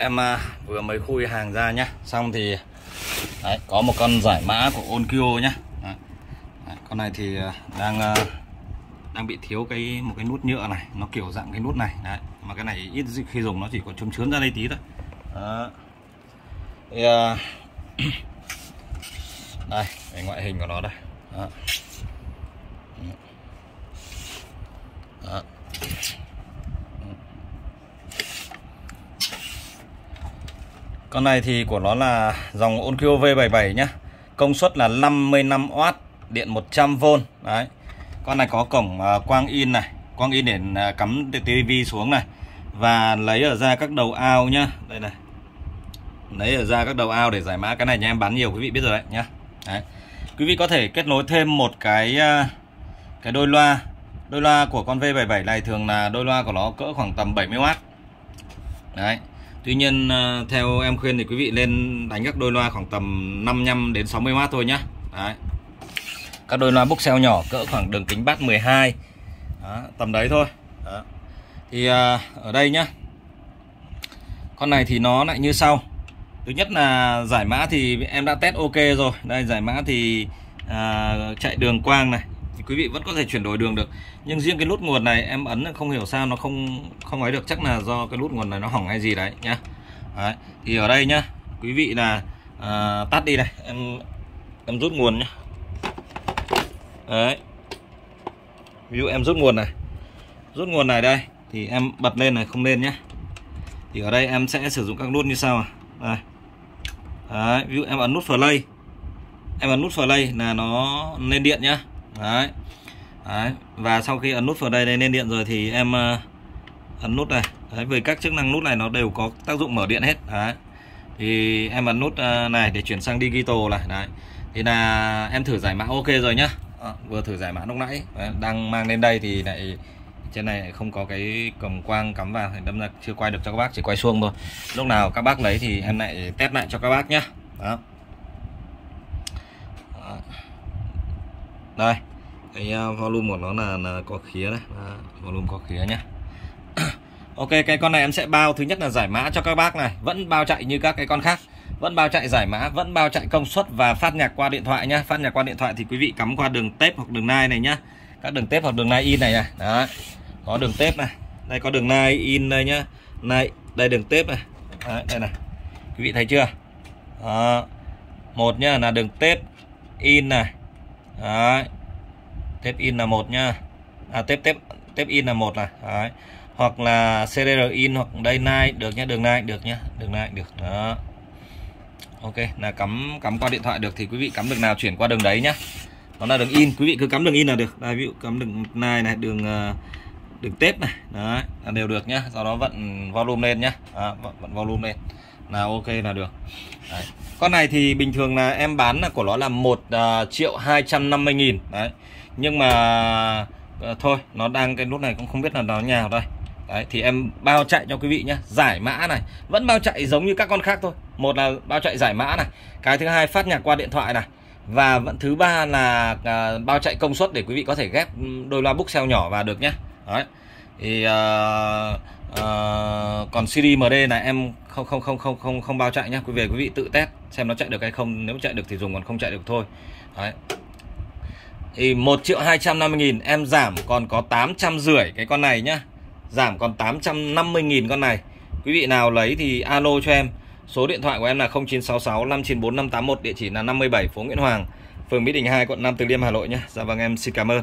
em vừa mới khui hàng ra nhá xong thì đấy, có một con giải mã của Onkyo nhá đấy. Con này thì ờ, đang ờ, đang bị thiếu cái một cái nút nhựa này nó kiểu dạng cái nút này đấy mà cái này ít khi dùng nó chỉ còn chấm chướn ra đây tí thôi đó. Thì, ờ, đây cái ngoại hình của nó đây. Đó. Con này thì của nó là dòng Onkyo V77 nhá. Công suất là 55W, điện 100V. Đấy. Con này có cổng à, quang in này, quang in để à, cắm tivi xuống này và lấy ở ra các đầu ao nhá. Đây này. Lấy ở ra các đầu ao để giải mã cái này nha em bán nhiều quý vị biết rồi đấy nhá. Đấy. Quý vị có thể kết nối thêm một cái à, cái đôi loa. Đôi loa của con V77 này thường là đôi loa của nó cỡ khoảng tầm 70W. Đấy. Tuy nhiên ờ, theo em khuyên thì quý vị lên đánh các đôi loa khoảng tầm 55 đến 60W thôi nhá. Đấy. Các đôi loa bốc xeo nhỏ cỡ khoảng đường kính bát 12. Đó, tầm đấy thôi. Đó. Thì à, ở đây nhá. Con này thì nó lại như sau. Thứ nhất là giải mã thì em đã test ok rồi. Đây giải mã thì à, chạy đường quang này quý vị vẫn có thể chuyển đổi đường được. Nhưng riêng cái nút nguồn này em ấn không hiểu sao nó không không ấy được. Chắc là do cái nút nguồn này nó hỏng hay gì đấy nhá. Đấy. thì ở đây nhá quý vị là à, tắt đi này. Em em rút nguồn nhá. Đấy. Ví dụ em rút nguồn này. Rút nguồn này đây thì em bật lên này không lên nhá. Thì ở đây em sẽ sử dụng các nút như sau à đây. Đấy, ví dụ em ấn nút play. Em ấn nút play là nó lên điện nhá đấy. đấy và sau khi ấn nút vào đây đây lên điện rồi thì em ờ, ấn nút này. Đấy vì các chức năng nút này nó đều có tác dụng mở điện hết. Đấy. Thì em ấn nút ờ, này để chuyển sang digital này đấy. Thì là em thử giải mã ok rồi nhá. À, vừa thử giải mã lúc nãy. Đấy, đang mang lên đây thì lại trên này không có cái cổng quang cắm vào. Thì đâm ra chưa quay được cho các bác chỉ quay xuông thôi. Lúc nào các bác lấy thì em lại test lại cho các bác nhá. Đó. Đây cái ờ, volume của nó là, là có khía đấy. À, volume có khía nhá. Ok cái con này em sẽ bao. Thứ nhất là giải mã cho các bác này. Vẫn bao chạy như các cái con khác. Vẫn bao chạy giải mã vẫn bao chạy công suất và phát nhạc qua điện thoại nhá. Phát nhạc qua điện thoại thì quý vị cắm qua đường tép hoặc đường nai này nhá. Các đường tép hoặc đường nai in này này. Đó có đường tép này. Đây có đường nai in đây nhá. Này đây đường tép này. Đấy, đây này. Quý vị thấy chưa? Đó. một nhá là đường tép in này. Đấy. Tép in là một nhá. À tép tép tép in là một này. Đấy. Hoặc là CDR in hoặc đây nai được nhá, đường nai được nhá, đường nai được. Đó. Ok, là cắm cắm qua điện thoại được thì quý vị cắm đường nào chuyển qua đường đấy nhá. Đó là đường in, quý vị cứ cắm đường in là được. Đây ví dụ cắm đường nai này, đường ờ, đường tép này. Đấy, là đều được nhá. Sau đó vận volume lên nhá. À, vận, vận volume lên là ok là được đấy. con này thì bình thường là em bán là của nó là một uh, triệu 250 nghìn đấy nhưng mà à, thôi nó đang cái nút này cũng không biết là nó nhà đây. Đấy thì em bao chạy cho quý vị nhé giải mã này vẫn bao chạy giống như các con khác thôi. Một là bao chạy giải mã này cái thứ hai phát nhạc qua điện thoại này và vẫn thứ ba là à, bao chạy công suất để quý vị có thể ghép ừ, đôi loa bookshelf nhỏ vào được nhé đấy thì à, à, còn CD MD này em không không không không không không bao chạy nhá. Quý vị quý vị tự test xem nó chạy được hay không. Nếu chạy được thì dùng còn không chạy được thôi. Đấy thì 1 triệu hai trăm năm mươi nghìn, em giảm còn có tám trăm rưỡi cái con này nhá. Giảm còn 850 nghìn con này. Quý vị nào lấy thì alo cho em. Số điện thoại của em là 0966 594 581 địa chỉ là 57 phố Nguyễn Hoàng, phường Mỹ Đình 2 quận Nam Từ Liêm, Hà Nội nhé Dạ vâng em xin cảm ơn.